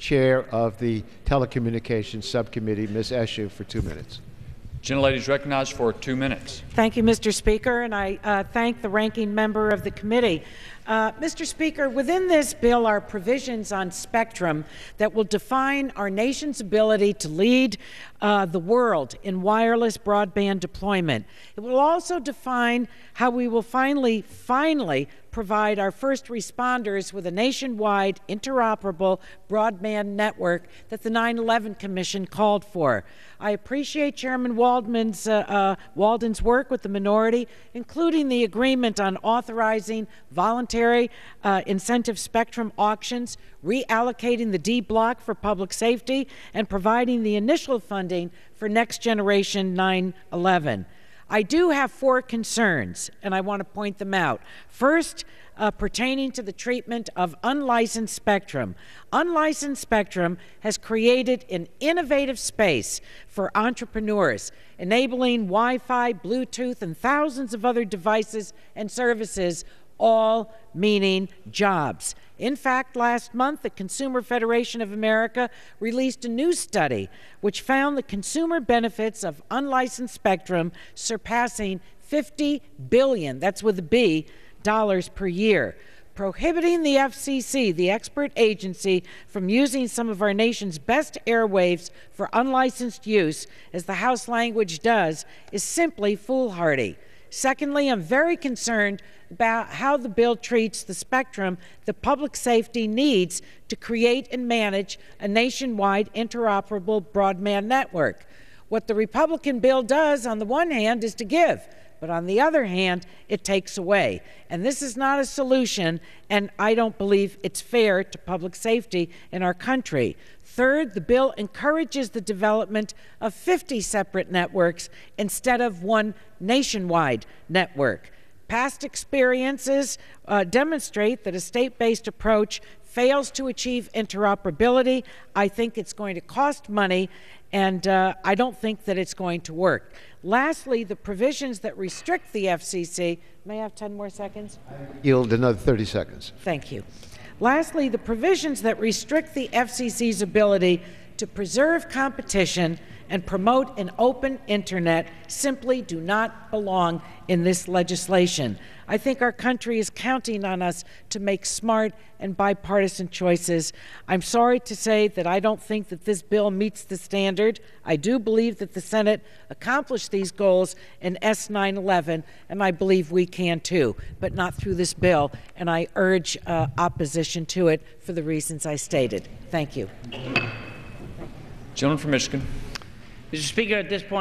chair of the Telecommunications Subcommittee, Ms. Eshoo, for two minutes. Gentlelady is recognized for two minutes. Thank you, Mr. Speaker, and I uh, thank the ranking member of the committee. Uh, Mr. Speaker, within this bill are provisions on spectrum that will define our nation's ability to lead uh, the world in wireless broadband deployment. It will also define how we will finally, finally provide our first responders with a nationwide interoperable broadband network that the 9/11 Commission called for. I appreciate Chairman Waldman's, uh, uh, Walden's work with the minority, including the agreement on authorizing voluntary uh, incentive spectrum auctions, reallocating the D block for public safety, and providing the initial funding for next generation 9/11. I do have four concerns, and I want to point them out. First, uh, pertaining to the treatment of unlicensed spectrum. Unlicensed spectrum has created an innovative space for entrepreneurs, enabling Wi Fi, Bluetooth, and thousands of other devices and services, all meaning jobs. In fact, last month, the Consumer Federation of America released a new study which found the consumer benefits of unlicensed spectrum surpassing 50 billion, that's with a B, dollars per year. Prohibiting the FCC, the expert agency, from using some of our nation's best airwaves for unlicensed use, as the House language does, is simply foolhardy. Secondly, I'm very concerned about how the bill treats the spectrum that public safety needs to create and manage a nationwide interoperable broadband network. What the Republican bill does, on the one hand, is to give, but on the other hand, it takes away. And this is not a solution, and I don't believe it's fair to public safety in our country. Third, the bill encourages the development of 50 separate networks instead of one nationwide network. Past experiences uh, demonstrate that a state based approach fails to achieve interoperability. I think it's going to cost money, and uh, I don't think that it's going to work. Lastly, the provisions that restrict the FCC. May I have 10 more seconds? Yield another 30 seconds. Thank you. Lastly, the provisions that restrict the FCC's ability to preserve competition and promote an open internet simply do not belong in this legislation. I think our country is counting on us to make smart and bipartisan choices. I'm sorry to say that I don't think that this bill meets the standard. I do believe that the Senate accomplished these goals in S 911, and I believe we can too, but not through this bill. And I urge uh, opposition to it for the reasons I stated. Thank you. Gentleman from Michigan. Mr. Speaker, at this point,